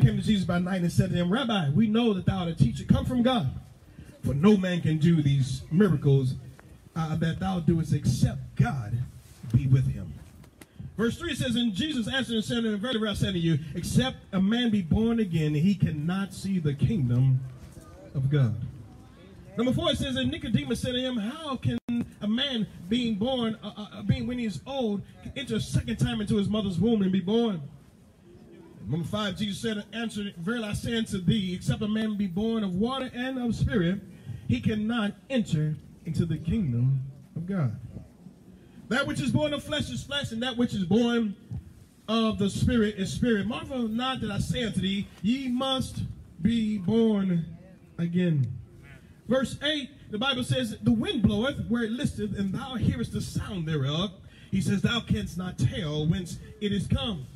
came to Jesus by night and said to him, Rabbi, we know that thou art a teacher come from God. For no man can do these miracles uh, that thou doest except God be with him. Verse 3 says, And Jesus answered and said, Very, very, I say to you, except a man be born again, he cannot see the kingdom of God. Number four it says, And Nicodemus said to him, How can a man being born, uh, uh, being when he's old, enter a second time into his mother's womb and be born? Number five, Jesus said, answered, Verily I say unto thee, except a man be born of water and of spirit, he cannot enter into the kingdom of God. That which is born of flesh is flesh, and that which is born of the spirit is spirit. Marvel not that I say unto thee, ye must be born again. Verse 8, the Bible says, The wind bloweth where it listeth, and thou hearest the sound thereof. He says, Thou canst not tell whence it is come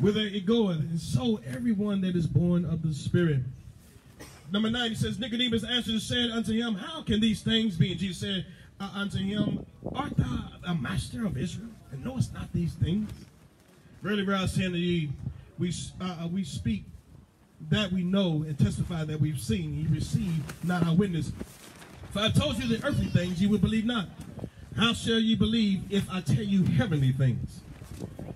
whither it goeth. And so everyone that is born of the Spirit. Number nine, he says, Nicodemus answered and said unto him, How can these things be? And Jesus said uh, unto him, Art thou a master of Israel, and knowest not these things? Verily, verily, I say unto thee, we, uh, we speak that we know and testify that we've seen. Ye receive not our witness. If I told you the earthly things, you would believe not. How shall ye believe if I tell you heavenly things?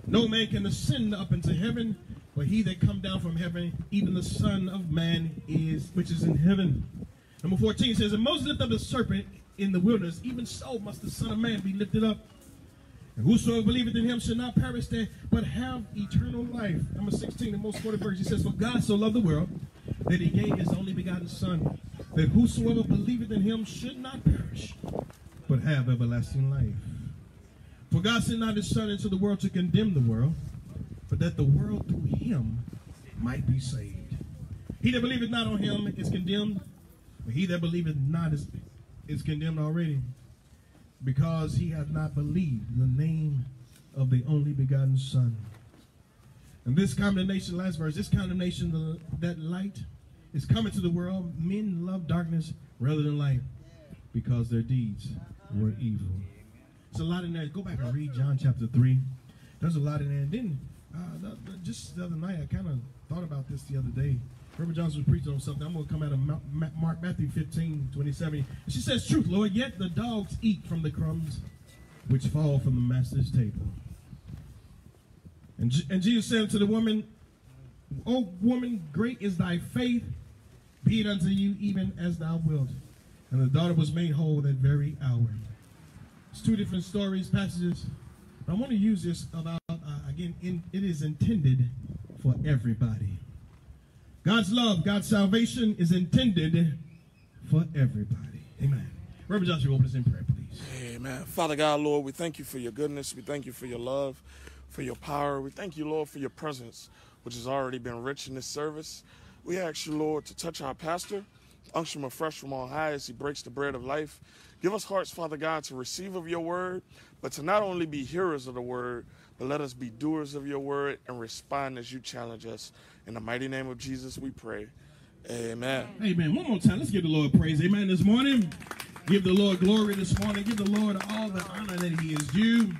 No man can ascend up into heaven, but he that come down from heaven, even the Son of Man is, which is in heaven. Number 14 says, And Moses lifted up the serpent in the wilderness, even so must the Son of Man be lifted up. And whosoever believeth in him shall not perish there, but have eternal life. Number 16, the most quoted verse, he says, For God so loved the world that he gave his only begotten Son, that whosoever believeth in him should not perish, but have everlasting life. For God sent not his Son into the world to condemn the world, but that the world through him might be saved. He that believeth not on him is condemned, but he that believeth not is, is condemned already, because he hath not believed the name of the only begotten Son. And this condemnation, last verse, this condemnation, that light is coming to the world. Men love darkness rather than light because their deeds were evil. There's a lot in there. Go back and read John chapter 3. There's a lot in there. And then, uh, the, the, just the other night, I kind of thought about this the other day. Reverend Johnson was preaching on something. I'm going to come out of Mark Matthew 15, 27. She says, Truth, Lord, yet the dogs eat from the crumbs which fall from the master's table. And, and Jesus said to the woman, O woman, great is thy faith, be it unto you even as thou wilt. And the daughter was made whole that very hour. It's two different stories, passages. But I want to use this about, uh, again, in, it is intended for everybody. God's love, God's salvation is intended for everybody. Amen. Reverend Joshua, open us in prayer, please. Amen. Father God, Lord, we thank you for your goodness. We thank you for your love, for your power. We thank you, Lord, for your presence, which has already been rich in this service. We ask you, Lord, to touch our pastor, unction him afresh from on high as he breaks the bread of life. Give us hearts, Father God, to receive of your word, but to not only be hearers of the word, but let us be doers of your word and respond as you challenge us. In the mighty name of Jesus, we pray. Amen. Amen. One more time. Let's give the Lord praise. Amen. This morning, give the Lord glory this morning. Give the Lord all the honor that he is due.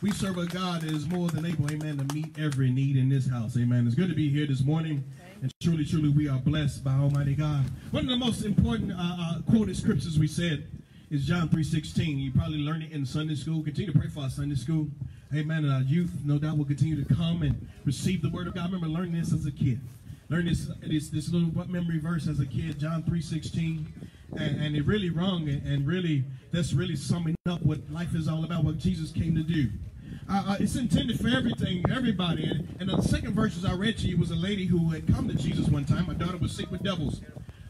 We serve a God that is more than able, amen, to meet every need in this house. Amen. It's good to be here this morning. And truly, truly, we are blessed by Almighty God. One of the most important uh, uh, quoted scriptures we said is John 3.16. You probably learned it in Sunday school. Continue to pray for our Sunday school. Amen. And our youth, no doubt, will continue to come and receive the word of God. I remember learning this as a kid. Learning this, this, this little memory verse as a kid, John 3.16. And, and it really rung, and, and really, that's really summing up what life is all about, what Jesus came to do. Uh, uh, it's intended for everything, everybody. And, and the second verses I read to you was a lady who had come to Jesus one time. Her daughter was sick with devils.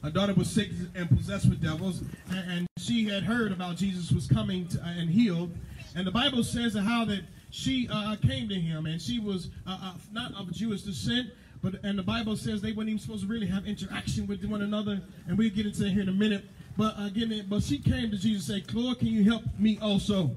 Her daughter was sick and possessed with devils, and, she had heard about Jesus was coming to, uh, and healed. And the Bible says how that she uh, came to him, and she was uh, uh, not of Jewish descent, but and the Bible says they weren't even supposed to really have interaction with one another, and we'll get into here in a minute. But again, but she came to Jesus and said, "Lord, can you help me also?"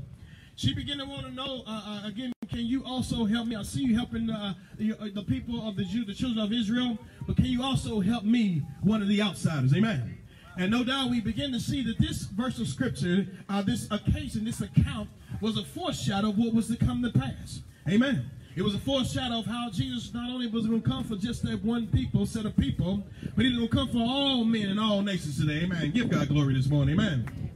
She began to want to know uh, uh, again. Can you also help me? I see you helping uh, the, the people of the Jew, the children of Israel, but can you also help me, one of the outsiders? Amen. And no doubt we begin to see that this verse of scripture, uh, this occasion, this account, was a foreshadow of what was to come to pass. Amen. It was a foreshadow of how Jesus not only was going to come for just that one people, set of people, but he was going to come for all men and all nations today. Amen. Give God glory this morning. Amen.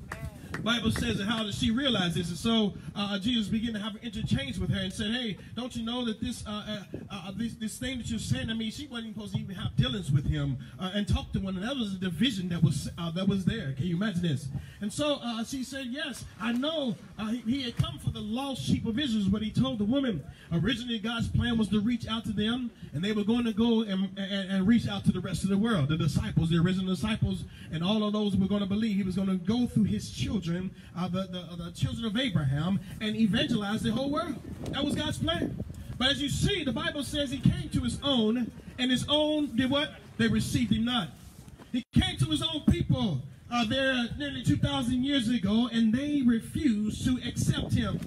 Bible says that how did she realize this? And so uh, Jesus began to have an interchange with her and said, "Hey, don't you know that this uh, uh, uh this, this thing that you're saying to me? She wasn't supposed to even have dealings with him uh, and talk to one another. That was a division that was uh, that was there. Can you imagine this? And so she said, "Yes, I know. He, he, had come for the lost sheep of Israel." But he told the woman. Originally, God's plan was to reach out to them, and they were going to go and, and, and reach out to the rest of the world, the disciples, the original disciples, and all of those who were going to believe. He was going to go through his children children, uh, the, the, the children of Abraham, and evangelize the whole world. That was God's plan. But as you see, the Bible says he came to his own, and his own did what? They received him not. He came to his own people uh, there nearly 2,000 years ago, and they refused to accept him.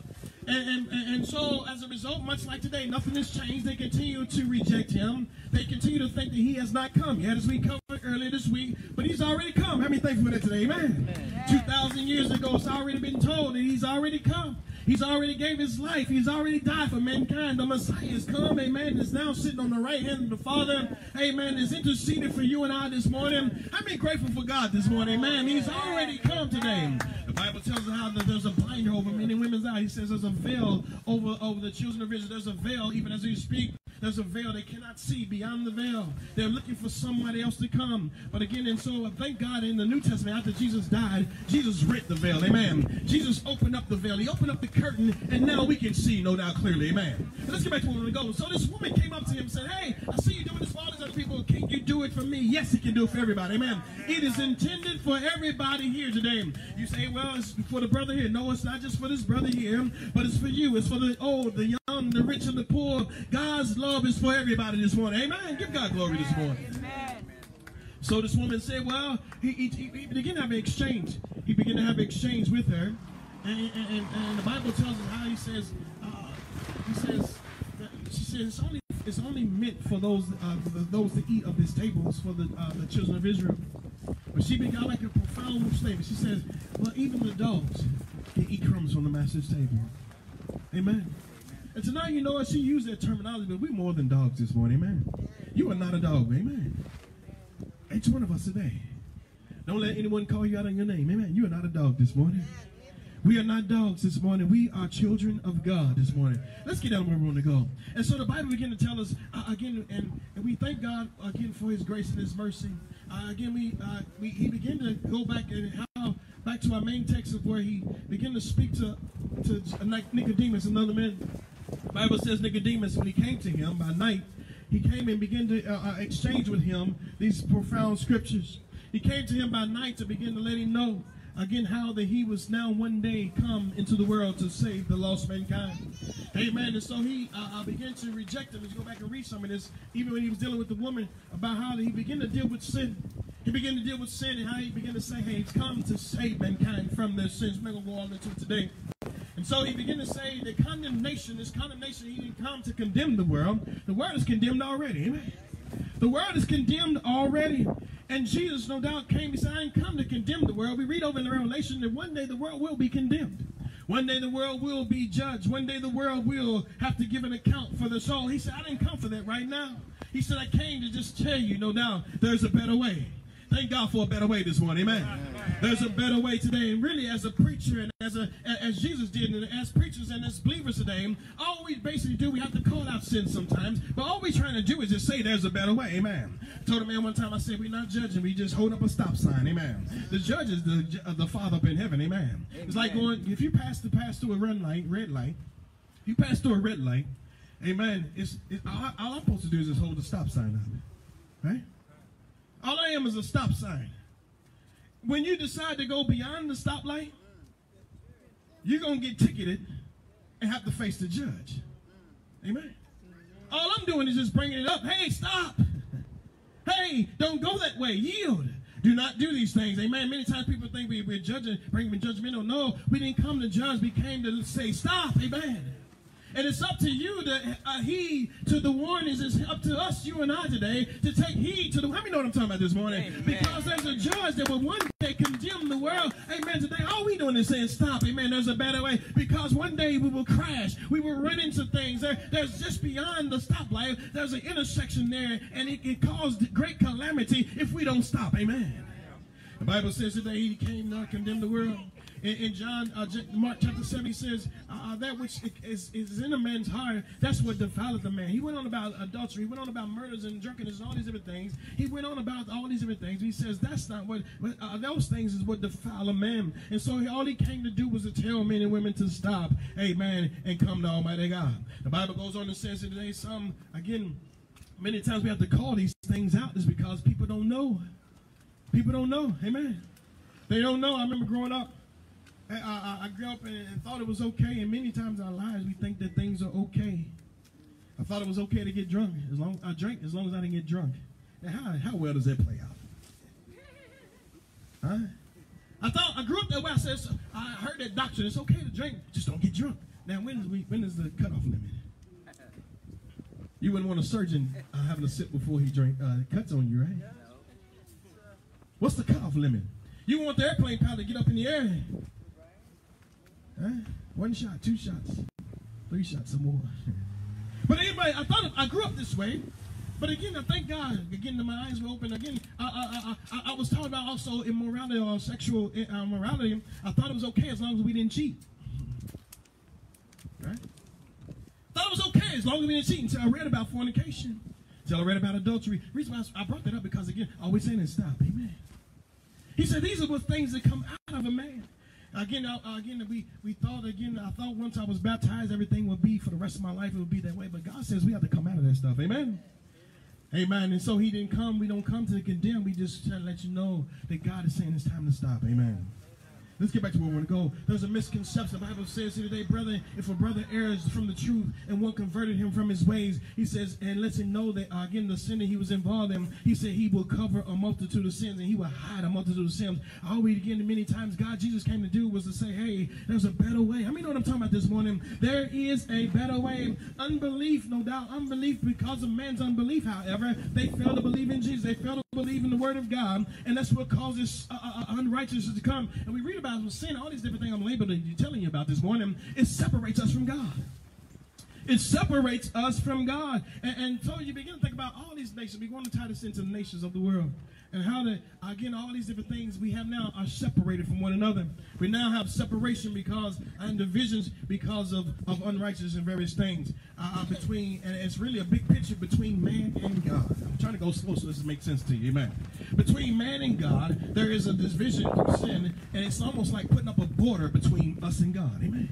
And, and, and, so, as a result, much like today, nothing has changed. They continue to reject him. They continue to think that he has not come yet, as we covered earlier this week. But he's already come. How many thankful for that today? Amen. Amen. 2,000 years ago, it's already been told that he's already come. He's already gave his life. He's already died for mankind. The Messiah has come. Amen. Is now sitting on the right hand of the Father. Amen. Is interceding for you and I this morning. I'm grateful for God this morning. Amen. He's already come today. The Bible tells us how that there's a blinder over men and women's eyes. He says there's a veil over, over the children of Israel. There's a veil even as we speak there's a veil they cannot see beyond the veil. They're looking for somebody else to come. But again, and so uh, thank God in the New Testament, after Jesus died, Jesus rent the veil. Amen. Jesus opened up the veil. He opened up the curtain, and now we can see, no doubt, clearly. Amen. But let's get back to where we go. So this woman came up to him and said, Hey, I see you doing this for all these other people. Can you do it for me? Yes, he can do it for everybody. Amen. It is intended for everybody here today. You say, Well, it's for the brother here. No, it's not just for this brother here, but it's for you. It's for the old, the young, the rich, and the poor. God's love love is for everybody this morning. Amen. Give God glory this morning. Amen. So this woman said, well, he, he, he began to have an exchange. He began to have an exchange with her. And, and, and the Bible tells us how he says, uh, he says, she says, it's only, it's only meant for those uh, for those to eat of this table, it's for the, uh, the children of Israel. But she began like a profound statement. She says, well, even the dogs can eat crumbs from the master's table. Amen. And tonight, you know what? She used that terminology, but we're more than dogs this morning, amen. You are not a dog, amen. Each one of us today. Don't let anyone call you out on your name, amen. You are not a dog this morning. We are not dogs this morning. We are children of God this morning. Let's get down where we want to go. And so the Bible began to tell us uh, again, and, and, we thank God again for His grace and His mercy. Uh, again, we, uh, we He began to go back and how back to our main text of where He began to speak to to Nicodemus, another man Bible says Nicodemus, when he came to him by night, he came and began to uh, uh, exchange with him these profound scriptures. He came to him by night to begin to let him know again how that he was now one day come into the world to save the lost mankind. Amen. And so he uh, uh began to reject him. Let's go back and read some of this, even when he was dealing with the woman about how he began to deal with sin. He began to deal with sin and how he began to say, hey, he's come to save mankind from their sins. We're going to go on into today. And so he began to say that condemnation, this condemnation, he didn't come to condemn the world. The world is condemned already. Amen. The world is condemned already. And Jesus, no doubt, came. He said, I didn't come to condemn the world. We read over in the Revelation that one day the world will be condemned. One day the world will be judged. One day the world will have to give an account for the soul. He said, I didn't come for that right now. He said, I came to just tell you, no doubt, there's a better way. Thank God for a better way this morning. Amen. There's a better way today. And really, as a preacher and as a as Jesus did, and as preachers and as believers today, all we basically do, we have to call out sin sometimes. But all we're trying to do is just say there's a better way. Amen. I told a man one time, I said, we're not judging. We just hold up a stop sign. Amen. The judge is the, uh, the Father up in heaven. Amen. Amen. It's like going, if you pass the pass through a red light, red light, you pass through a red light, amen. It's, it's all, all I'm supposed to do is just hold the stop sign up. Right? All I am is a stop sign. When you decide to go beyond the stoplight, you're going to get ticketed and have to face the judge. Amen. All I'm doing is just bringing it up. Hey, stop. hey, don't go that way. Yield. Do not do these things. Amen. Many times people think we, we're judging, bringing judgmental. No, we didn't come to judge. We came to say, stop. Amen. And it's up to you to uh, heed to the warnings. It's up to us, you and I today, to take heed to the. How many know what I'm talking about this morning? Amen. Because there's a judge that will one day condemn the world. Amen. Today, all we doing is saying, stop. Amen. There's a better way. Because one day we will crash. We will run into things. There, there's just beyond the stoplight, there's an intersection there, and it can cause great calamity if we don't stop. Amen. The Bible says today he came not to condemn the world. In, in John, uh, Mark chapter 7, he says, uh, uh, that which is, is in a man's heart, that's what defileth the man. He went on about adultery. He went on about murders and drunkenness and all these different things. He went on about all these different things. He says, that's not what, what, uh, those things is what defile a man. And so he, all he came to do was to tell men and women to stop, amen, and come to Almighty God. The Bible goes on and says that today some, again, many times we have to call these things out is because people don't know. People don't know. Amen. They don't know. I remember growing up. I, I, grew up and, thought it was okay. And many times in our lives, we think that things are okay. I thought it was okay to get drunk as long I drink, as long as I didn't get drunk. And how how well does that play out? Huh? I thought I grew up that way. I said I heard that doctrine. It's okay to drink, just don't get drunk. Now when is we when is the cutoff limit? You wouldn't want a surgeon uh, having a sip before he drink uh, cuts on you, right? What's the cutoff limit? You want the airplane pilot to get up in the air. Huh? One shot, two shots, three shots, some more. but anyway, I thought I grew up this way. But again, I thank God. Again, my eyes were open. Again, I, I, I, I was talking about also immorality or sexual uh, morality. I thought it was okay as long as we didn't cheat. Right? Thought it was okay as long as we didn't cheat until I read about fornication. Until I read about adultery. The reason why I brought that up because again, we're saying is stop. Amen. He said these are the things that come out of a man. Again, uh, again, we, we thought again. I thought once I was baptized, everything would be for the rest of my life. It would be that way. But God says we have to come out of that stuff. Amen. Amen. And so He didn't come. We don't come to condemn. We just try to let you know that God is saying it's time to stop. Amen. Let's get back to where we want to go. There's a misconception. The Bible says here today, brother, if a brother errs from the truth and one converted him from his ways, he says, and lets him know that, uh, again, the sin that he was involved in, he said he will cover a multitude of sins and he will hide a multitude of sins. All we, again, many times, God, Jesus came to do was to say, hey, there's a better way. I mean, know what I'm talking about this morning? There is a better way. Unbelief, no doubt, unbelief because of man's unbelief, however, they fail to believe in Jesus. They fail to believe in the word of God, and that's what causes uh, uh, unrighteousness to come. And we read about sin, all these different things I'm labeling you, telling you about this morning. It separates us from God. It separates us from God. And, and so you begin to think about all these nations. We want to tie this into the nations of the world. And how that, again, all these different things we have now are separated from one another. We now have separation because, and divisions because of, of unrighteousness and various things uh, between, and it's really a big picture between man and God. I'm trying to go slow so this makes sense to you, amen. Between man and God, there is a division through sin, and it's almost like putting up a border between us and God, amen.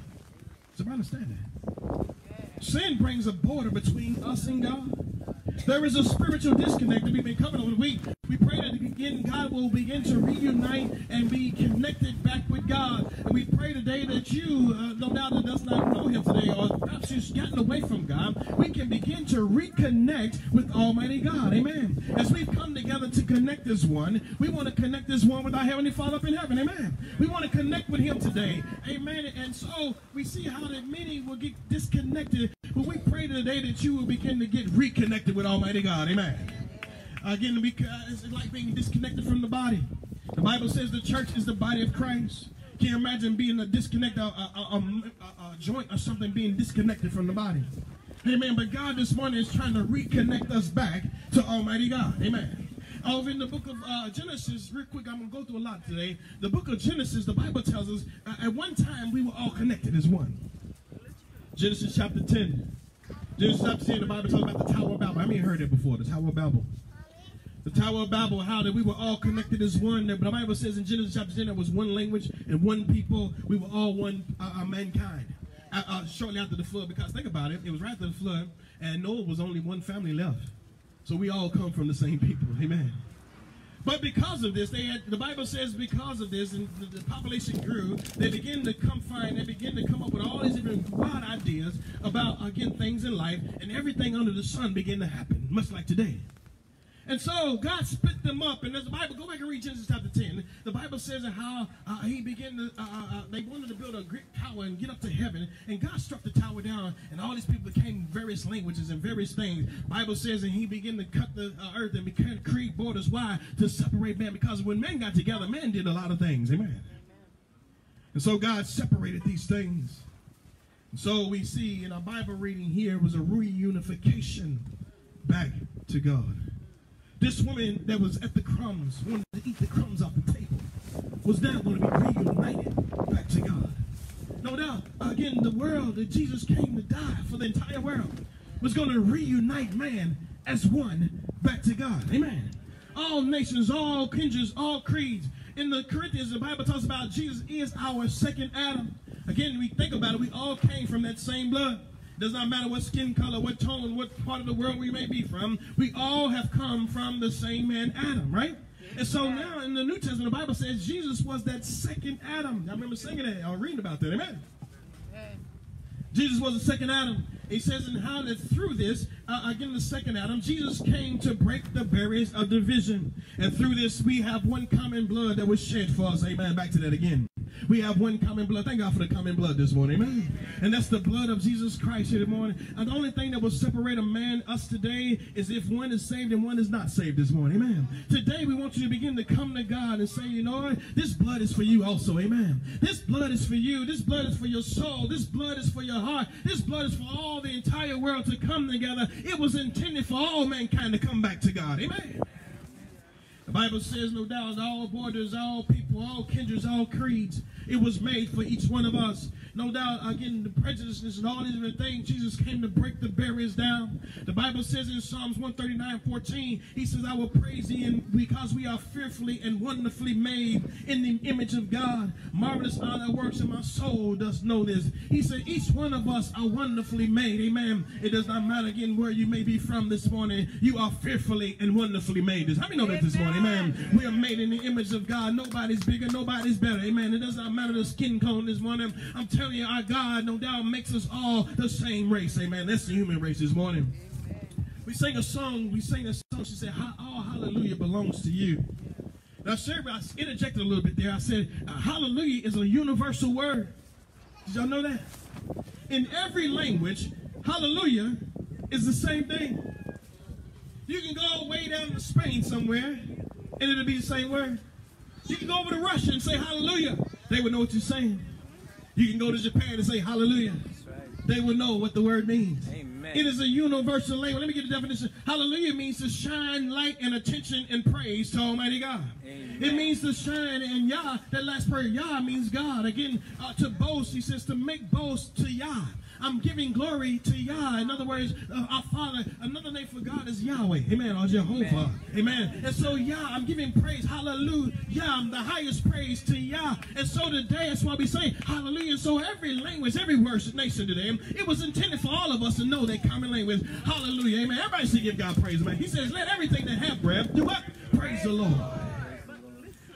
Everybody understand that? Sin brings a border between us and God. There is a spiritual disconnect that we've been coming over the week. We pray that again God will begin to reunite and be connected back with God. And we pray today that you, uh, no doubt that does not know Him today, or perhaps you've gotten away from God, we can begin to reconnect with Almighty God. Amen. As we've come together to connect as one, we want to connect as one with our Heavenly Father up in heaven. Amen. We want to connect with Him today. Amen. And so we see how that many will get disconnected. But we pray today that you will begin to get reconnected with Almighty God. Amen. Again, because it's like being disconnected from the body. The Bible says the church is the body of Christ. Can you imagine being a disconnect, a, a, a, a, joint or something being disconnected from the body? Amen. But God this morning is trying to reconnect us back to Almighty God. Amen. Over in the book of uh, Genesis, real quick, I'm going to go through a lot today. The book of Genesis, the Bible tells us uh, at one time we were all connected as one. Genesis chapter 10. Genesis chapter 10, the Bible talks about the Tower of Babel. How many heard it before? The Tower of Babel. The Tower of Babel, how that we were all connected as one. But the Bible says in Genesis chapter 10 there was one language and one people. We were all one uh, uh, mankind. Uh, uh, shortly after the flood, because think about it, it was right after the flood, and Noah was only one family left. So we all come from the same people. Amen. But because of this, they had, the Bible says because of this, and the, the, population grew, they began to come find, they began to come up with all these different wild ideas about, again, things in life, and everything under the sun began to happen, much like today. And so God split them up. And as the Bible, go back and read Genesis chapter 10. The Bible says how uh, he began to, uh, uh, uh, they wanted to build a great tower and get up to heaven. And God struck the tower down, and all these people became various languages and various things. Bible says, and he began to cut the uh, earth and began to create borders. Why? To separate man. Because when men got together, man did a lot of things. Amen. And so God separated these things. And so we see in our Bible reading here was a reunification back to God. This woman that was at the crumbs, wanted to eat the crumbs off the table, was now going to be reunited back to God. No doubt, again, the world that Jesus came to die for the entire world was going to reunite man as one back to God. Amen. All nations, all kindreds, all creeds. In the Corinthians, the Bible talks about Jesus is our second Adam. Again, we think about it, we all came from that same blood. Does not matter what skin color, what tone, what part of the world we may be from. We all have come from the same man, Adam, right? And so now in the New Testament, the Bible says Jesus was that second Adam. I remember singing that. Was reading about that. Amen. Jesus was the second Adam. He says, and how that through this, uh, again, the second Adam, Jesus came to break the barriers of division. And through this, we have one common blood that was shed for us. Amen. Back to that again. We have one common blood. Thank God for the common blood this morning. Amen. And that's the blood of Jesus Christ here this morning. And the only thing that will separate a man, us today, is if one is saved and one is not saved this morning. Amen. Today, we want you to begin to come to God and say, you know what? This blood is for you also. Amen. This blood is for you. This blood is for your soul. This blood is for your heart. This blood is for all the entire world to come together. It was intended for all mankind to come back to God. Amen. The Bible says, no doubt, all borders, all people, all kindreds, all creeds, it was made for each one of us. No doubt, again, the prejudices and all these different things, Jesus came to break the barriers down. The Bible says in Psalms 139, 14, he says, I will praise thee because we are fearfully and wonderfully made in the image of God. Marvelous are thy works, and my soul does know this. He said, each one of us are wonderfully made. Amen. It does not matter, again, where you may be from this morning. You are fearfully and wonderfully made. How many know that this morning? Amen. We are made in the image of God. Nobody's bigger, nobody's better. Amen. It does not matter the skin tone this morning. I'm telling you, our God, no doubt, makes us all the same race. Amen. That's the human race this morning. We sang a song. We sang a song. She said, "All hallelujah belongs to you." Now, sir, I interjected a little bit there. I said, "Hallelujah is a universal word." Did y'all know that? In every language, hallelujah is the same thing. You can go way Spain somewhere, and it'll be the same word. You can go over to Russia and say hallelujah. They would know what you're saying. You can go to Japan and say hallelujah. Right. They will know what the word means. Amen. It is a universal language. Let me get the definition. Hallelujah means to shine light and attention and praise to Almighty God. Amen. It means to shine and Yah, that last part, Yah means God. Again, uh, to boast, he says to make boast to Yah. I'm giving glory to Yah. In other words, uh, our Father, another name for God is Yahweh. Amen. Or Jehovah. Amen. Amen. And so, Yah, I'm giving praise. Hallelujah. Yah, I'm the highest praise to Yah. And so today, that's why we say hallelujah. And so every language, every worship nation today, it was intended for all of us to know that common language. Hallelujah. Amen. Everybody should give God praise, man. He says, let everything that have breath do what? Praise the Lord.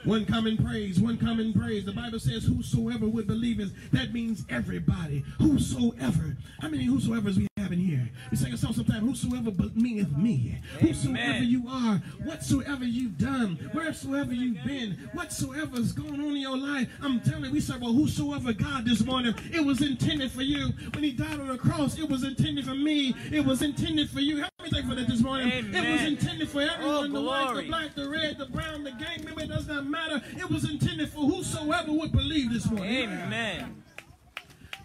One common praise, one common praise. The Bible says, whosoever would believe is. That means everybody. Whosoever. How many whosoever's we here? We sing a song sometimes, whosoever meaneth me. Amen. Whosoever you are, whatsoever you've done, wheresoever you've been, whatsoever's going on in your life. I'm telling you, we serve a whosoever God this morning. It was intended for you. When he died on the cross, it was intended for me. It was intended for you. Help me thank for that this morning. Amen. It was intended for everyone, oh, the white, the black, the red, the brown, the gang member. It does not matter. It was intended for whosoever would believe this morning. Amen.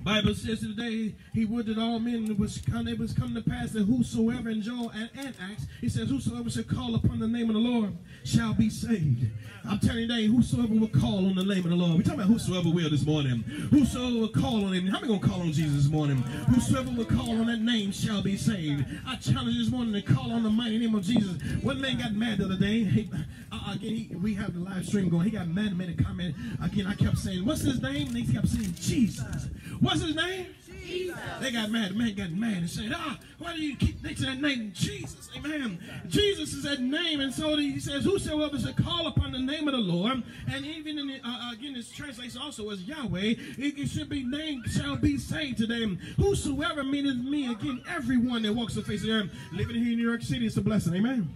Bible says today he would that all men was come, it was come to pass that whosoever in Joel and, and Acts, he says, whosoever shall call upon the name of the Lord shall be saved. I'm telling you today, whosoever will call on the name of the Lord. We're talking about whosoever will this morning. Whosoever will call on him. How many gonna call on Jesus this morning? Whosoever will call on that name shall be saved. I challenge this morning to call on the mighty name of Jesus. One man got mad the other day. He, uh, again, he, we have the live stream going. He got mad and made a comment. Again, I kept saying, what's his name? And he kept saying, Jesus. What's his name? Jesus. They got mad. The man got mad and said, ah, why do you keep next that name? Jesus. Amen. Jesus is that name. And so he says, whosoever shall call upon the name of the Lord, and even in the, uh, uh again, this translates also as Yahweh, it, should be named, shall be saved to them. Whosoever meaneth me, again, everyone that walks the face of the earth, living here in New York City, it's a blessing. Amen.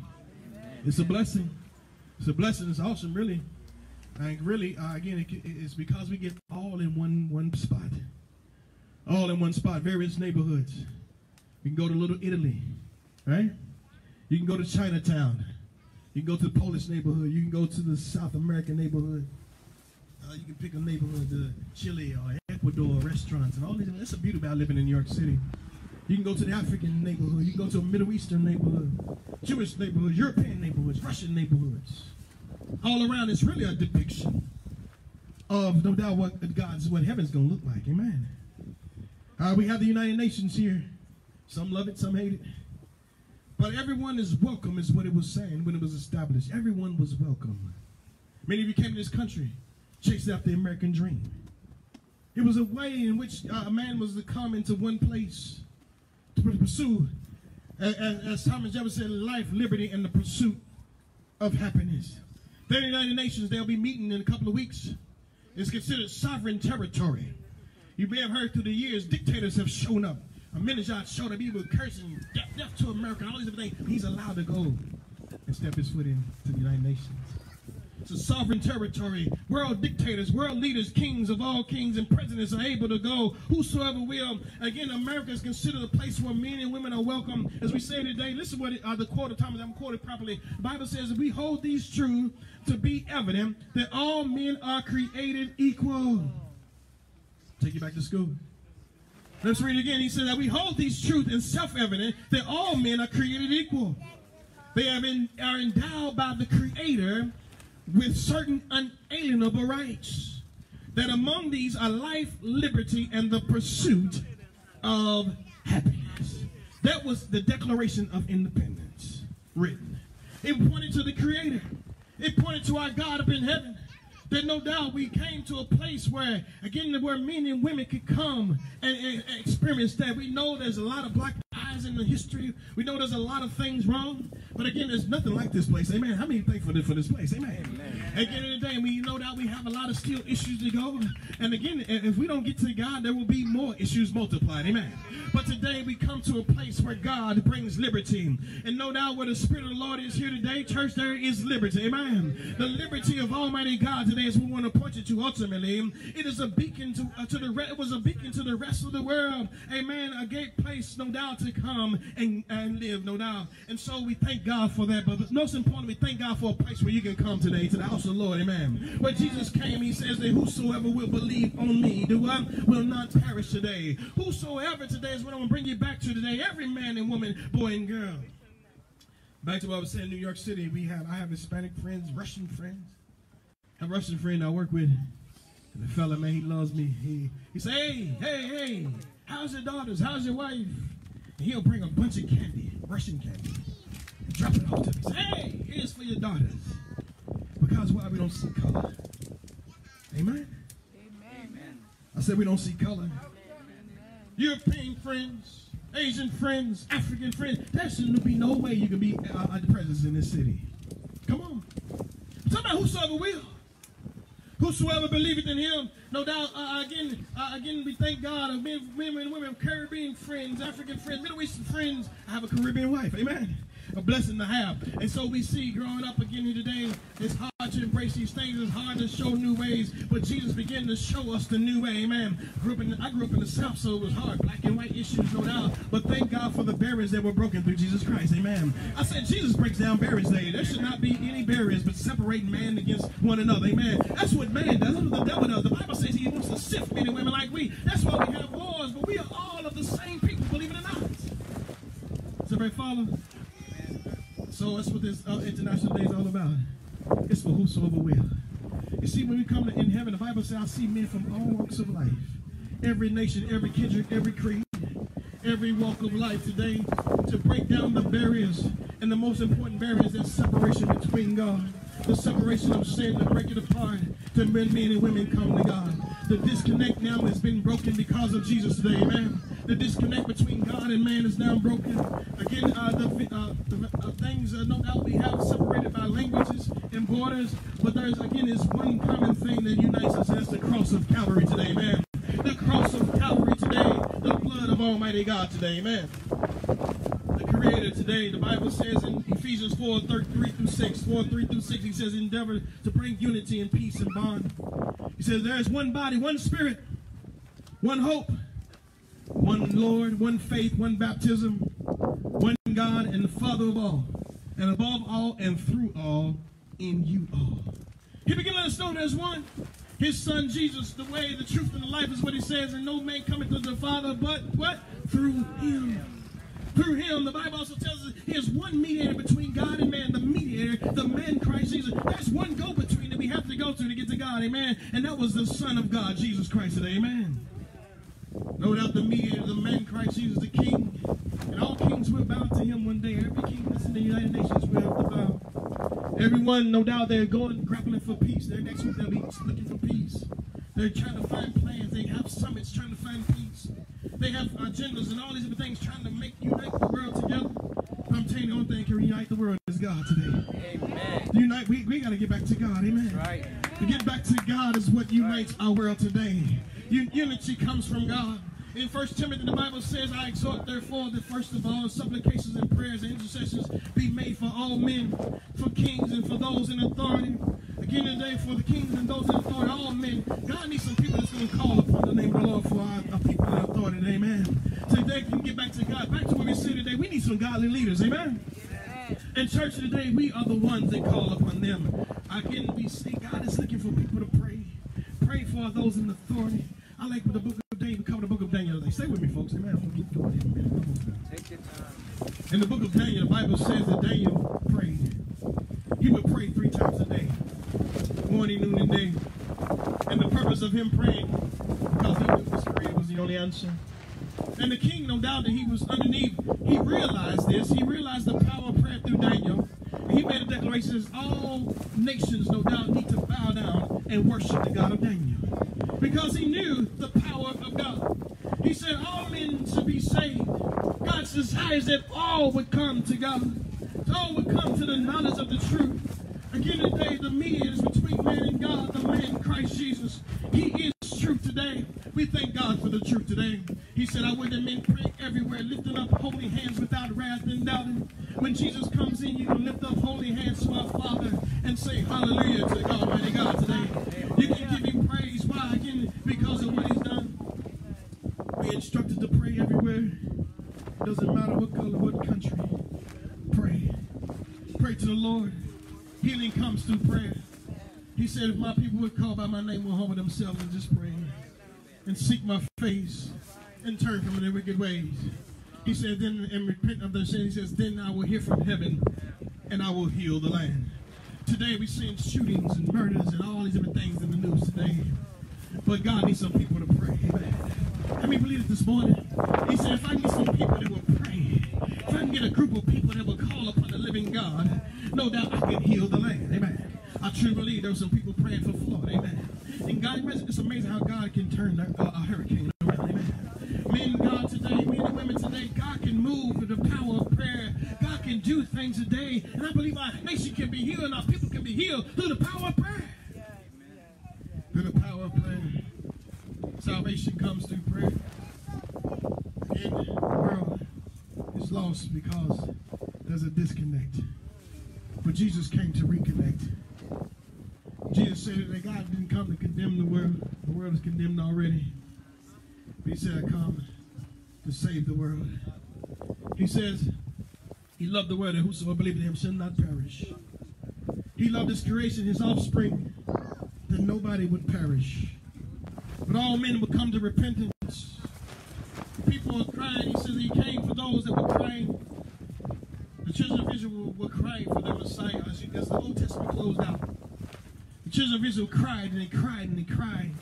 It's a blessing. It's a blessing. It's awesome, really. And really, uh, again, it, it's because we get all in one one spot. All in one spot, various neighborhoods. You can go to Little Italy, right? You can go to Chinatown. You can go to the Polish neighborhood. You can go to the South American neighborhood. Uh, you can pick a neighborhood, uh, Chile or Ecuador restaurants and all these. That's the beauty about living in New York City. You can go to the African neighborhood. You can go to a Middle Eastern neighborhood, Jewish neighborhood, European neighborhoods, Russian neighborhoods. All around, it's really a depiction of no doubt what God's what heaven's gonna look like. Amen. Uh, we have the United Nations here. Some love it, some hate it. But everyone is welcome, is what it was saying when it was established. Everyone was welcome. Many of you came to this country, chased after the American dream. It was a way in which uh, a man was to come into one place to pursue, as, as Thomas Jefferson said, life, liberty, and the pursuit of happiness. The United Nations, they'll be meeting in a couple of weeks. It's considered sovereign territory. You may have heard through the years, dictators have shown up. Ahmadinejad showed up, he was cursing death, death to America, all these things. He's allowed to go and step his foot into the United Nations. It's a sovereign territory. World dictators, world leaders, kings of all kings, and presidents are able to go. Whosoever will. Again, America is considered a place where men and women are welcome. As we say today, listen what uh, the quote of Thomas, I'm quoted properly. The Bible says, we hold these truths to be evident that all men are created equal. Take you back to school. Let's read again. He said that we hold these truths in self-evident that all men are created equal. They have been, are endowed by the Creator with certain unalienable rights. That among these are life, liberty, and the pursuit of happiness. That was the Declaration of Independence written. It pointed to the Creator. It pointed to our God up in heaven. That no doubt we came to a place where, again, where men and women could come and, and, and experience that. We know there's a lot of black eyes in the history. We know there's a lot of things wrong. But again, there's nothing like this place. Amen. How many thankful for this place? Amen. Amen. Again, in the day, we know that we have a lot of still issues to go. And again, if we don't get to God, there will be more issues multiplied. Amen. But today we come to a place where God brings liberty. And no doubt where the Spirit of the Lord is here today, church, there is liberty. Amen. The liberty of Almighty God today is what we want to point you to ultimately. It is a beacon to, uh, to the it was a beacon to the rest of the world. Amen. A gate place, no doubt, to come and, and live, no doubt. And so we thank God for that. But most importantly, we thank God for a place where you can come today to the house of the Lord. Amen. Where Jesus came, he says that whosoever will believe on me, do I will not perish today. Whosoever today is what I'm going to bring you back to today. Every man and woman, boy and girl. Back to what I was saying, in New York City, we have I have Hispanic friends, Russian friends. A Russian friend I work with. The fella, man, he loves me. He he say, hey, hey, hey, how's your daughters? How's your wife? And he'll bring a bunch of candy, Russian candy. And drop it off to me. Say, hey, here's for your daughters. Because why we don't see color. Amen. Amen. I said we don't see color. European friends, Asian friends, African friends. There shouldn't be no way you can be uh, uh, the presence in this city. Come on. Talk about whosoever will. Whosoever believeth in him, no doubt, uh, again, uh, again, we thank God of men, women, women, Caribbean friends, African friends, Middle Eastern friends. I have a Caribbean wife. Amen a blessing to have. And so we see growing up again here today, it's hard to embrace these things. It's hard to show new ways. But Jesus began to show us the new way. Amen. Grew up in, I grew up in the South, so it was hard. Black and white issues, no doubt. But thank God for the barriers that were broken through Jesus Christ. Amen. I said Jesus breaks down barriers today. There should not be any barriers but separating man against one another. Amen. That's what man does. That's what the devil does. The Bible says he wants to sift men and women like we. That's why we have wars. But we are all of the same people, believe it or not. Does everybody follow? So that's what this uh, International Day is all about. It's for whosoever will. You see, when we come to, in heaven, the Bible says, I see men from all walks of life. Every nation, every kindred, every creed, every walk of life today to break down the barriers and the most important barriers that separation between God, the separation of sin, to break it apart, to men, men and women come to God. The disconnect now has been broken because of Jesus today, amen. The disconnect between God and man is now broken. Again, uh, the, uh, the uh, things no doubt we have separated by languages and borders, but there's again is one common thing that unites us. That's the cross of Calvary today, man. The cross of Calvary today, the blood of Almighty God today, amen. The Creator today, the Bible says in Ephesians Ephesians 4 3 through 6. 4 3 through 6. He says, Endeavor to bring unity and peace and bond. He says, There is one body, one spirit, one hope, one Lord, one faith, one baptism, one God and the Father of all, and above all and through all, in you all. He began to let us know there's one. His son Jesus, the way, the truth, and the life is what he says, and no man cometh to the Father but what? Through him. Through him, the Bible also tells us there's one mediator between God and man, the mediator, the man Christ Jesus. There's one go between that we have to go to to get to God, amen. And that was the Son of God, Jesus Christ, amen. No doubt the mediator, the man Christ Jesus, the King, and all kings will bow to him one day. Every king that's in the United Nations will have to bow. Everyone, no doubt, they're going grappling for peace. They're next week they'll be looking for peace. They're trying to find plans. They have summits trying to find peace. They have agendas and all these different things trying to make unite the world together. I'm telling you, the only thing can unite the world is God today. Amen. Unite, we, we got to get back to God. Amen. Right. To get back to God is what unites our world today. Un- unity comes from God. In First Timothy, the Bible says, I exhort therefore that first of all supplications and prayers and intercessions be made for all men, for kings and for those in authority. Again today, for the kings and those in authority, all men. God needs some people that's going to call upon the name of the Lord for our, our people in authority. Amen. So today we can get back to God. Back to where we sit today. We need some godly leaders. Amen. Church today, we are the ones that call upon them. Again, we see God is looking for people to pray. Pray for those in authority. I like what the book of Daniel, cover the book of Daniel today. Stay with me, folks. Amen. I'm going to get going in a minute. Take your time. In the book of Daniel, the Bible says that Daniel prayed. He would pray three times a day morning, noon, and day. And the purpose of him praying, because he his prayer was the only answer. And the king, no doubt that he was underneath, he realized this. He realized the power of prayer through Daniel. And he made a declaration that all nations, no doubt, need to bow down and worship the God of Daniel. Because he knew the power of God. He said all men should be saved. God desires that all would come to God. All would come to the knowledge of the truth. Again today, the mediators between man and God, the man Christ Jesus. He is truth today. We thank God for the truth today. He said, I would that men pray everywhere, lifting up holy hands without wrath and doubting. When Jesus comes in, you can lift up holy hands to our Father and say hallelujah to God, Almighty God today. You can give him praise. Why? Again, because of what he's done. We're instructed to pray everywhere. Doesn't matter what color, what country. Pray. Pray to the Lord. Healing comes through prayer. He said, if my people would call by my name, will humble themselves and just pray and seek my face and turn from their wicked ways. He said, then and repent of their sins. He says, then I will hear from heaven and I will heal the land. Today we're seeing shootings and murders and all these different things in the news today. But God needs some people to pray. How many believe it this morning? He said, if I get some people that will pray, if I can get a group of people that will call upon the living God, no doubt I can heal the land. Amen. I truly believe there were some people praying for Florida. Amen. And God, it's amazing how God can turn a, uh, a hurricane around. Amen. Men, God today, men and women today, God can move with the power of prayer. God can do things today. And I believe our nation can be healed and our people can be healed through the power of prayer. Through the power of prayer. Salvation comes through prayer. Again, the world is lost because there's a disconnect. But Jesus came to reconnect. Jesus said that God didn't come to condemn the world. The world is condemned already. But he said, I come to save the world. He says, he loved the world, and whosoever believeth in him shall not perish. He loved his creation, his offspring, that nobody would perish. But all men would come to repentance. People were crying. He says he came for those that were crying. The children of Israel were crying for their Messiah as, as the Old Testament closed out. The children of Israel cried and they cried and they cried,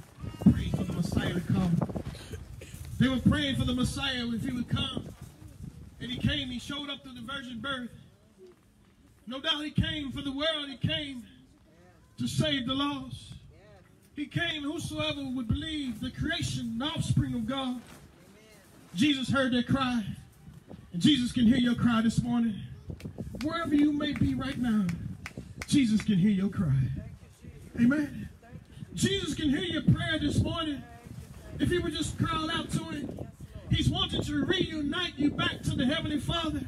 praying for the Messiah to come. They were praying for the Messiah if he would come. And he came, he showed up through the virgin birth. No doubt he came for the world, he came to save the lost. He came, whosoever would believe, the creation, the offspring of God. Jesus heard their cry. And Jesus can hear your cry this morning. Wherever you may be right now, Jesus can hear your cry. Amen. Jesus can hear your prayer this morning. If you would just cry out to him, he's wanting to reunite you back to the Heavenly Father.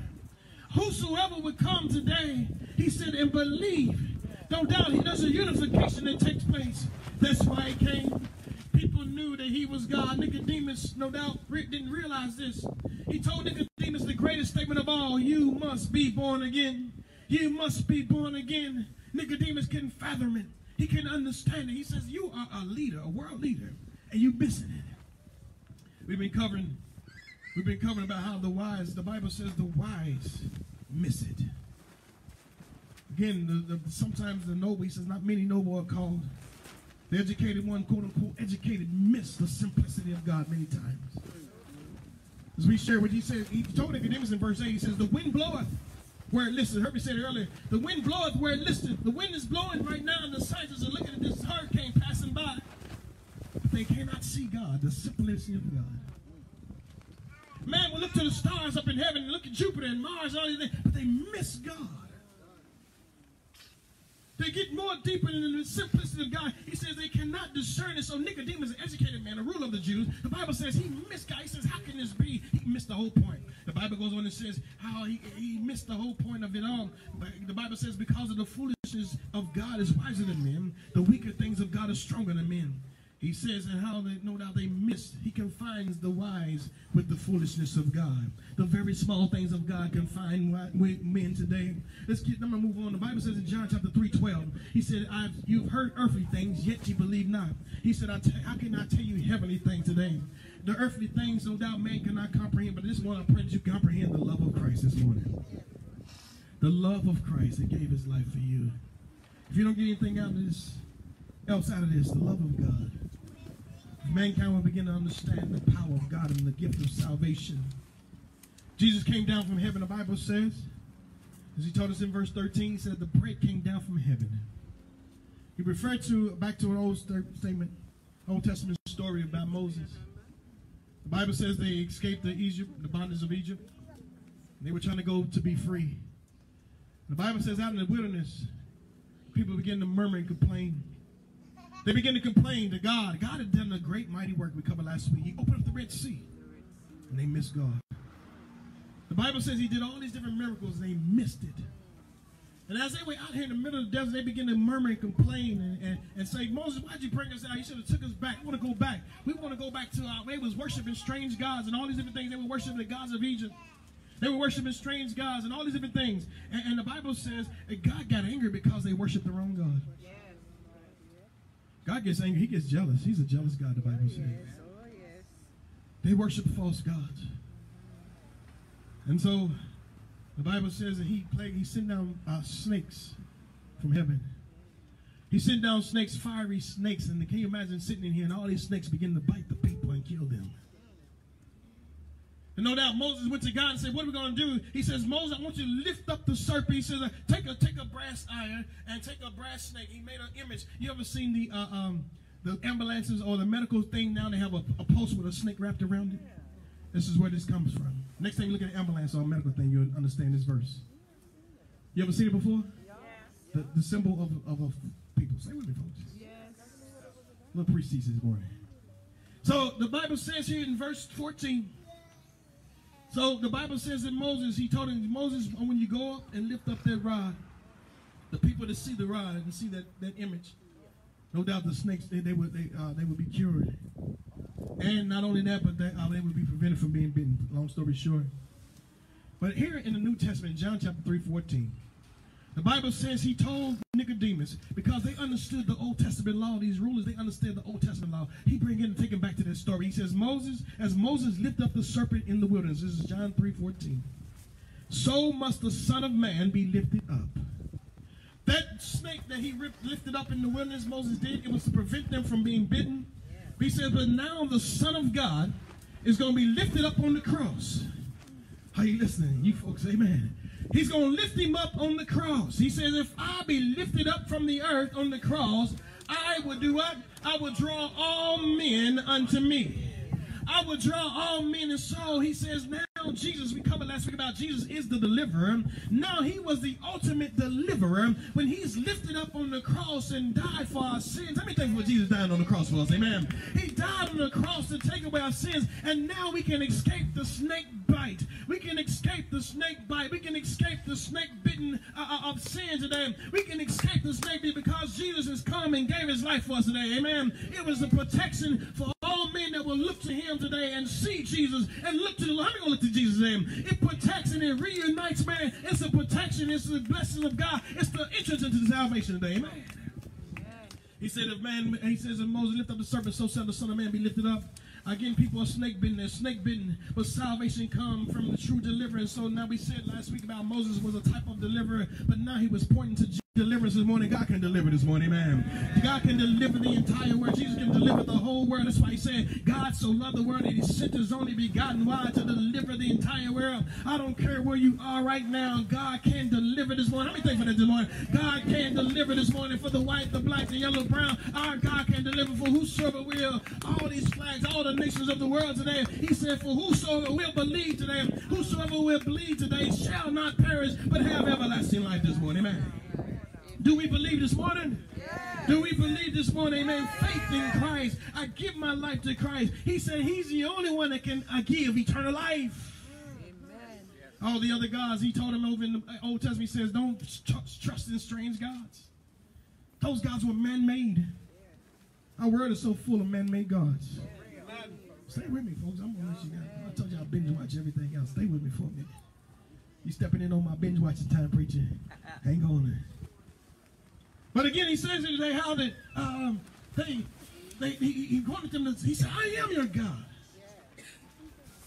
whosoever would come today, he said, and believe. No doubt, he there's a unification that takes place. That's why he came. People knew that he was God. Nicodemus, no doubt, didn't realize this. He told Nicodemus the greatest statement of all you must be born again. You must be born again. Nicodemus couldn't fathom it. He couldn't understand it. He says, You are a leader, a world leader, and you missing it. We've been covering, we've been covering about how the wise, the Bible says the wise miss it. Again, the, the, sometimes the noble, he says, not many noble are called. The educated one, quote unquote, educated, miss the simplicity of God many times. As we share what he said, he told Nicodemus in verse 8, he says, The wind bloweth where it listeth. Herbie said it earlier. The wind bloweth where it listeth. The wind is blowing right now, and the scientists are looking at this hurricane passing by. But they cannot see God, the simplicity of God. Man will look to the stars up in heaven and look at Jupiter and Mars and all these things, but they miss God. They get more deeper in the simplicity of God. He says they cannot discern it. So Nicodemus, an educated man, a ruler of the Jews, the Bible says he missed God. He says, how can this be? He missed the whole point. The Bible goes on and says how he, he missed the whole point of it all. But the Bible says because of the foolishness of God is wiser than men, the weaker things of God are stronger than men. He says, and how they, no doubt they missed. He confines the wise with the foolishness of God. The very small things of God confine men today. Let's get, I'm to move on. The Bible says in John chapter 3, 12, he said, I've, you've heard earthly things, yet you believe not. He said, I how can I tell you heavenly things today? The earthly things, no doubt man cannot comprehend, but this morning I pray that you comprehend the love of Christ this morning. The love of Christ that gave his life for you. If you don't get anything out of this, else out of this, the love of God mankind will begin to understand the power of God and the gift of salvation. Jesus came down from heaven, the Bible says, as he told us in verse 13, he said the bread came down from heaven. He referred to back to an old statement, Old Testament story about Moses. The Bible says they escaped the Egypt, the bondage of Egypt. They were trying to go to be free. The Bible says out in the wilderness, people began to murmur and complain. They began to complain to God. God had done a great, mighty work. We covered last week. He opened up the Red Sea, and they missed God. The Bible says he did all these different miracles, and they missed it. And as they were out here in the middle of the desert, they began to murmur and complain and, and, and say, Moses, why'd you bring us out? You should have took us back. We want to go back. We want to go back to our, they was worshiping strange gods and all these different things. They were worshiping the gods of Egypt. They were worshiping strange gods and all these different things. And, and the Bible says God got angry because they worshiped the wrong God. God gets angry. He gets jealous. He's a jealous God, the Bible says. Oh, yes. They worship false gods. And so the Bible says that he plagued, he sent down uh, snakes from heaven. He sent down snakes, fiery snakes, and can you imagine sitting in here and all these snakes begin to bite the people and kill them? And no doubt Moses went to God and said, What are we going to do? He says, Moses, I want you to lift up the serpent. He says, Take a take a brass iron and take a brass snake. He made an image. You ever seen the uh, um, the ambulances or the medical thing now? They have a, a post with a snake wrapped around it. This is where this comes from. Next time you look at an ambulance or a medical thing, you'll understand this verse. You ever seen it before? Yes. The, the symbol of, of a people. Say with me, folks. Yes. Little priest this morning. So the Bible says here in verse 14, so the Bible says that Moses, he told him, Moses, when you go up and lift up that rod, the people that see the rod and see that, that image, no doubt the snakes, they, they would they, uh, they would be cured. And not only that, but they, uh, they would be prevented from being bitten. Long story short. But here in the New Testament, John chapter 3, 14, the Bible says he told Nicodemus, because they understood the Old Testament law, these rulers, they understood the Old Testament law. He bring in and take him back to that story. He says, Moses, as Moses lifted up the serpent in the wilderness, this is John 3, 14, so must the Son of Man be lifted up. That snake that he lifted up in the wilderness, Moses did, it was to prevent them from being bitten. He said, but now the Son of God is going to be lifted up on the cross. Are you listening? You folks, amen. He's going to lift him up on the cross. He says, if I be lifted up from the earth on the cross, I will do what? I will draw all men unto me. I will draw all men. And so he says, now Jesus, we covered last week about Jesus is the deliverer. Now he was the ultimate deliverer when he's lifted up on the cross and died for our sins. Let me you for Jesus dying on the cross for us. Amen. He died on the cross to take away our sins, and now we can escape the snake bite. We can escape the snake bite. We can escape the snake bitten uh, uh, of sin today. We can escape the snake bite because Jesus has come and gave his life for us today. Amen. It was a protection for all men that will look to him today and see Jesus and look to the Lord. How many gonna look to Jesus' name? It protects and it reunites, man. It's a protection, it's the blessing of God, it's the entrance into the salvation today. Amen. He said, if man, he says, if Moses lift up the serpent, so shall the Son of Man be lifted up. Again, people are snake bitten, they're snake bitten, but salvation come from the true deliverance. So now we said last week about Moses was a type of deliverer, but now he was pointing to deliverance this morning. God can deliver this morning, man. God can deliver the entire world. Jesus can deliver the whole world. That's why he said, God so loved the world that he sent his only begotten why to deliver the entire world. I don't care where you are right now. God can deliver this morning. Let me thank for that morning. God can deliver this morning for the white, the black, the yellow, brown. Our God can deliver for whosoever will. All these flags, all the nations of the world today. He said, for whosoever will believe today, whosoever will believe today shall not perish, but have everlasting life this morning. Amen. Do we believe this morning? Do we believe this morning? Amen. Faith in Christ. I give my life to Christ. He said he's the only one that can uh, give eternal life. Amen. All the other gods, he told him over in the Old Testament, he says, don't trust in strange gods. Those gods were man-made. Our world is so full of man-made gods. Stay with me, folks. I'm gonna let you guys. I told you I binge watch everything else. Stay with me for a minute. You stepping in on my binge watching time, preacher. Hang on. But again, he says it today how that um, they, they he, he wanted them to, he said, I am your God.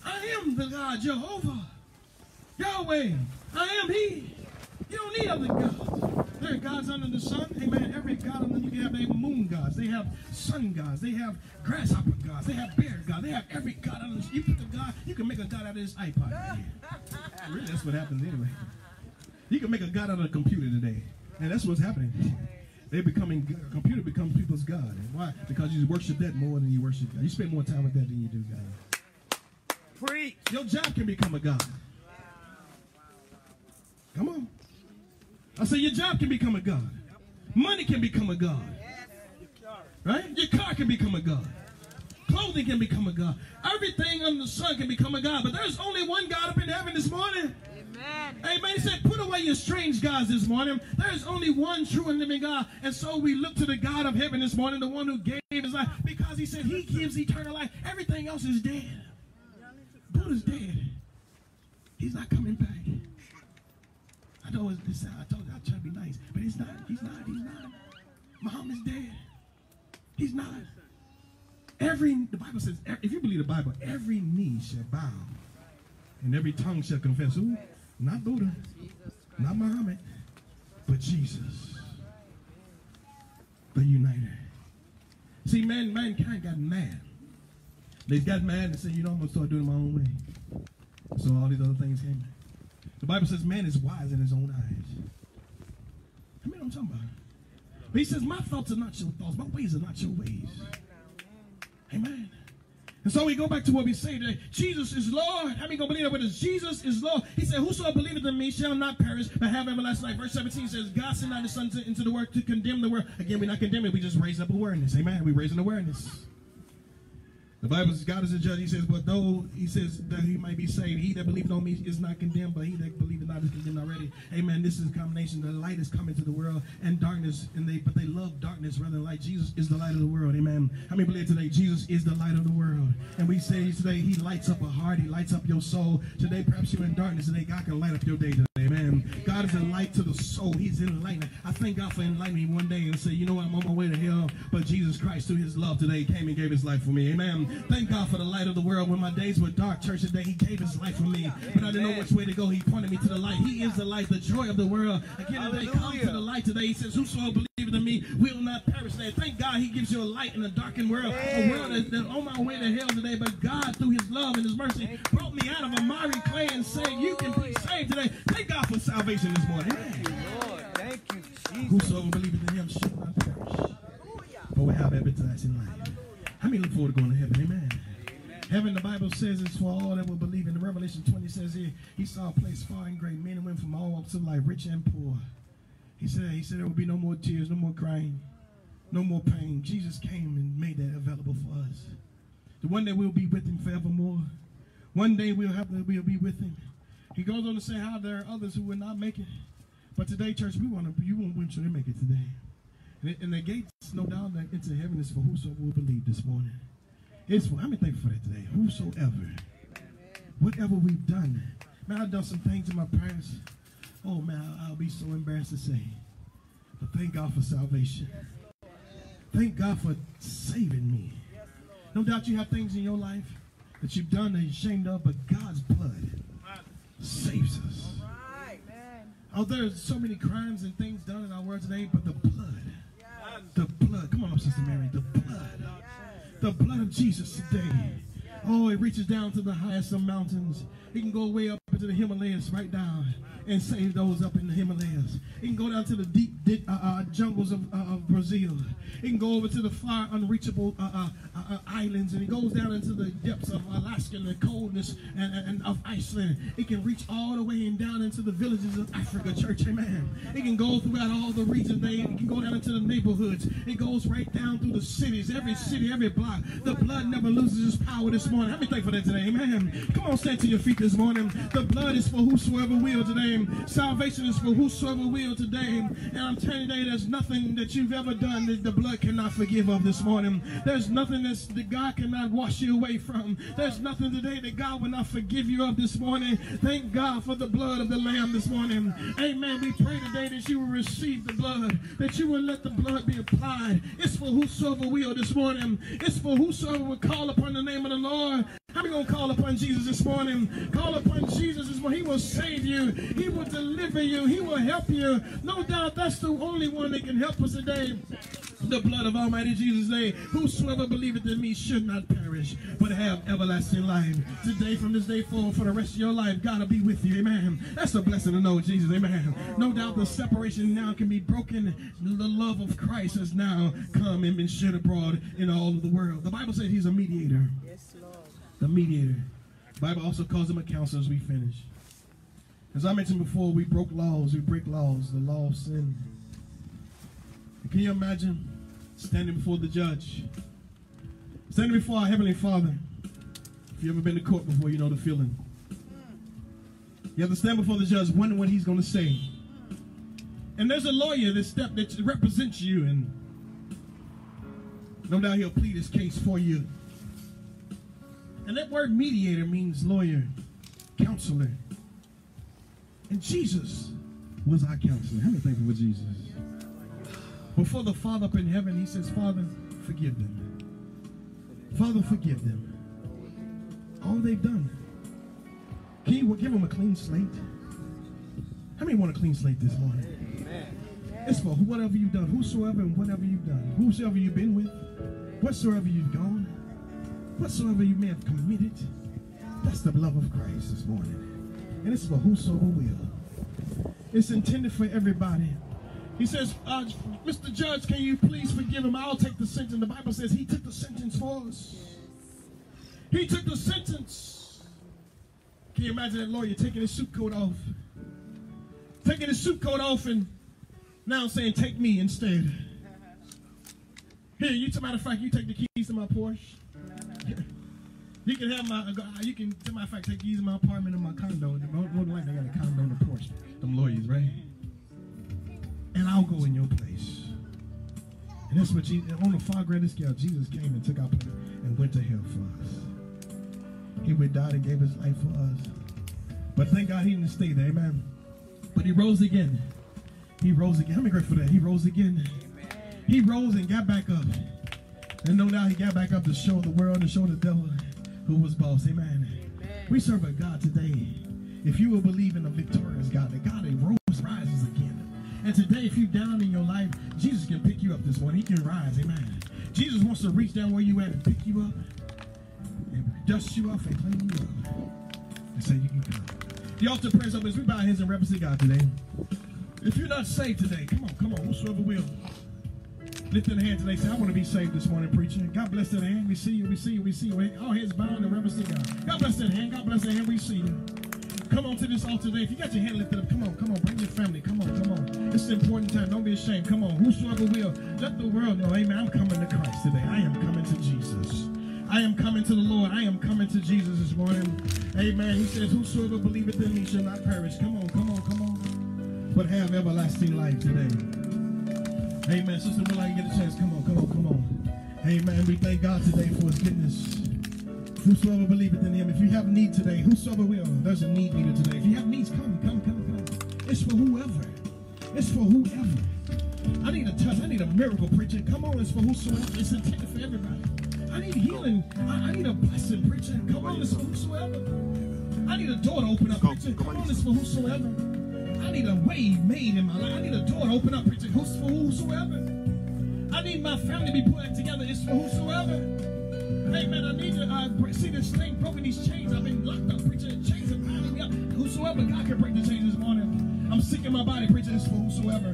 I am the God, Jehovah, Yahweh. I am He. You don't need other gods. There are gods under the sun. Amen. Every god under you have they have moon gods. They have sun gods. They have grasshopper gods. They have bear gods. They have every god under the sun. You put the god, you can make a god out of this iPod. really, that's what happens anyway. You can make a god out of a computer today. And that's what's happening. They're becoming, computer becomes people's God. And why? Because you worship that more than you worship God. You spend more time with that than you do God. Preach. Your job can become a God. Come on. I say your job can become a God. Money can become a God. Right? Your car can become a God. Clothing can become a God. Everything under the sun can become a God. But there's only one God up in heaven this morning. Amen. Amen. He said, put away your strange gods this morning. There is only one true and living God. And so we look to the God of heaven this morning, the one who gave his life, because he said he gives eternal life. Everything else is dead. Buddha's dead. He's not coming back. I know it's this I told you I try to be nice, but he's not. He's not. He's not. Muhammad's dead. He's not. Every the Bible says, if you believe the Bible, every knee shall bow and every tongue shall confess who? Not Buddha, not Muhammad, but Jesus, the uniter. See, man, mankind got mad. They got mad and said, you know, I'm going to start doing my own way. So all these other things came. The Bible says man is wise in his own eyes. I mean, I'm talking about. But he says, my thoughts are not your thoughts. My ways are not your ways. Amen. And so we go back to what we say today. Jesus is Lord. How many gonna believe that with us? Jesus is Lord. He said, Whosoever believeth in me shall not perish, but have everlasting life. Verse 17 says, God sent not his son to, into the world to condemn the world. Again, we're not condemning, we just raise up awareness. Amen. We raise an awareness. The Bible says God is a judge. He says, but though he says that he might be saved, he that believeth on me is not condemned, but he that believeth not is condemned already. Amen. This is a combination. The light is coming to the world and darkness, and they but they love darkness rather than light. Jesus is the light of the world. Amen. How many believe today Jesus is the light of the world? And we say today he lights up a heart, he lights up your soul. Today, perhaps you're in darkness, today God can light up your day today. Amen. God is a light to the soul. He's enlightening. I thank God for enlightening me one day and say, you know what, I'm on my way to hell, but Jesus Christ, through his love today, came and gave his life for me. Amen. Thank God for the light of the world. When my days were dark, church today, he gave his life for me. But I didn't know which way to go. He pointed me to the light. He is the light, the joy of the world. Again today, come to the light today. He says, whosoever believes in me will not perish today. Thank God he gives you a light in a darkened world. A world that's on my way to hell today. But God, through his love and his mercy, brought me out of a miry clay and said, you can be saved today. Thank God for salvation this morning. Thank you, Lord. Thank you, Jesus. Whosoever believeth in him shall not perish. But we have everlasting life. How many look forward to going to heaven? Amen. Heaven, the Bible says, is for all that will believe. In the Revelation 20 says here, he saw a place far and great, men and women from all walks of life, rich and poor. He said, he said there will be no more tears, no more crying, no more pain. Jesus came and made that available for us. The one day we'll be with him forevermore. One day we'll have we'll be with him. He goes on to say how there are others who will not make it. But today, church, we want to you want to sure they make it today. And, and the gates, no doubt, that into heaven is for whosoever will believe this morning. It's for, many thankful for that today? Whosoever. Whatever we've done. Man, I've done some things in my past. Oh, man, I'll be so embarrassed to say. But thank God for salvation. Thank God for saving me. No doubt you have things in your life that you've done that you're ashamed of, but God's blood saves us. Oh, there's so many crimes and things done in our world today, but the blood, the blood, come on up, Sister Mary, the blood, the blood of Jesus today. Oh, it reaches down to the highest of mountains. It can go way up into the Himalayas right down and save those up in the Himalayas. He can go down to the deep, deep uh, uh, jungles of, uh, of, Brazil. He can go over to the far unreachable uh, uh, uh, islands, and he goes down into the depths of Alaska and the coldness and, and, of Iceland. It can reach all the way and down into the villages of Africa, church, amen. It can go throughout all the regions. It can go down into the neighborhoods. It goes right down through the cities, every city, every block. The blood never loses its power this morning. How many thankful for that today, amen? Come on, stand to your feet this morning. The blood is for whosoever will today. Salvation is for whosoever will today. And I'm telling you today, there's nothing that you've ever done that the blood cannot forgive of this morning. There's nothing that's, that God cannot wash you away from. There's nothing today that God will not forgive you of this morning. Thank God for the blood of the Lamb this morning. Amen. We pray today that you will receive the blood, that you will let the blood be applied. It's for whosoever will this morning. It's for whosoever will call upon the name of the Lord how many gonna call upon Jesus this morning? Call upon Jesus this morning. He will save you. He will deliver you. He will help you. No doubt that's the only one that can help us today. The blood of Almighty Jesus say, Whosoever believeth in me should not perish, but have everlasting life. Today, from this day forward, for the rest of your life, God will be with you. Amen. That's a blessing to know Jesus. Amen. No doubt the separation now can be broken. The love of Christ has now come and been shed abroad in all of the world. The Bible says he's a mediator Yes, Lord. the mediator. Bible also calls him a counselor as we finish. As I mentioned before, we broke laws. We break laws. The law of sin. And can you imagine standing before the judge? Standing before our Heavenly Father. If you've ever been to court before, you know the feeling. You have to stand before the judge wondering what he's going to say. And there's a lawyer that step that represents you, and no doubt he'll plead his case for you. And that word mediator means lawyer, counselor. And Jesus was our counselor. How many thankful for Jesus? Before the Father up in heaven, he says, Father, forgive them. Father, forgive them. All they've done. Can you give them a clean slate? How many want a clean slate this morning? Amen. It's for whatever you've done, whosoever and whatever you've done, whosoever you've been with, whatsoever you've gone whatsoever you may have committed, that's the love of Christ this morning. And it's for whosoever will. It's intended for everybody. He says, uh, Mr. Judge, can you please forgive him? I'll take the sentence. The Bible says he took the sentence for us. He took the sentence. Can you imagine that lawyer taking his suit coat off? Taking his suit coat off and now saying, take me instead. Here, you, as a matter of fact, you take the keys to my Porsche. You can have my, uh, you can, to my fact, take keys to my apartment and my condo. More than likely, I got a condo in the Porsche. Them lawyers, right? And I'll go in your place. And that's what Jesus, on the far greater scale, Jesus came and took our place and went to hell for us. He would die and gave his life for us. But thank God he didn't stay there, amen. But he rose again. He rose again. Many grateful for that? He rose again. He rose and got back up. And no doubt he got back up to show the world and show the devil who was boss. Amen. Amen. We serve a God today. If you will believe in a victorious God, that God that rose, rises again. And today, if you're down in your life, Jesus can pick you up this morning. He can rise. Amen. Jesus wants to reach down where you at and pick you up and dust you off and clean you up and say you can come. The altar prays up as we bow our heads and reverence God today. If you're not saved today, come on, come on, whosoever will. Lift in hand today. Say, I want to be saved this morning, preacher. God bless that hand. We see you. We see you. We see you. All heads bowed and reverence to God. God bless that hand. God bless that hand. We see you. Come on to this altar today. If you got your hand lifted up, come on, come on. Bring your family. Come on, come on. It's an important time. Don't be ashamed. Come on. Whosoever will, let the world know. Amen. I'm coming to Christ today. I am coming to Jesus. I am coming to the Lord. I am coming to Jesus this morning. Amen. He says, Whosoever believeth in me shall not perish. Come on, come on, come on. But have everlasting life today. Amen. Sister Will, I get a chance. Come on, come on, come on. Amen. We thank God today for his goodness. Whosoever believeth in him. If you have need today, whosoever will, there's a need meter today. If you have needs, come, come, come, come. It's for whoever. It's for whoever. I need a touch. I need a miracle preacher. Come on, it's for whosoever. It's intended for everybody. I need healing. I, I need a blessing, preacher. Come on, it's for whosoever. I need a door to open up, preacher. Come on, it's for whosoever. I need a way made in my life. I need a door to open up, preacher. Who's for whosoever. I need my family to be put together. It's for whosoever. Hey man, I need to uh, see this thing broken. These chains. I've been locked up, preacher. Chains are binding me up. Whosoever, God can break the chains this morning. I'm sick in my body, preacher. It's for whosoever.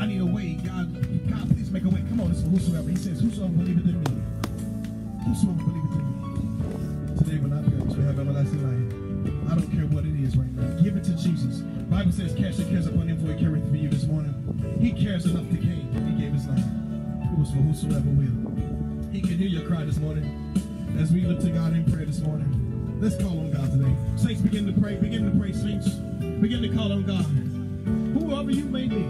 I need a way. God, God, please make a way. Come on, it's for whosoever. He says, Whosoever believeth in me. Whosoever believeth in me. Today will not perish, will have everlasting life. I don't care what it is right now. Give it to Jesus. Bible says, cast your cares upon him for he careth for you this morning. He cares enough to came. He gave his life. It was for whosoever will. He can hear your cry this morning. As we look to God in prayer this morning. Let's call on God today. Saints, begin to pray. Begin to pray, saints. Begin to call on God. Whoever you may be.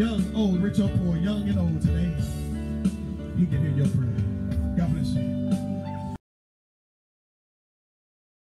Young, old, rich or poor, young and old today. He can hear your prayer. God bless you.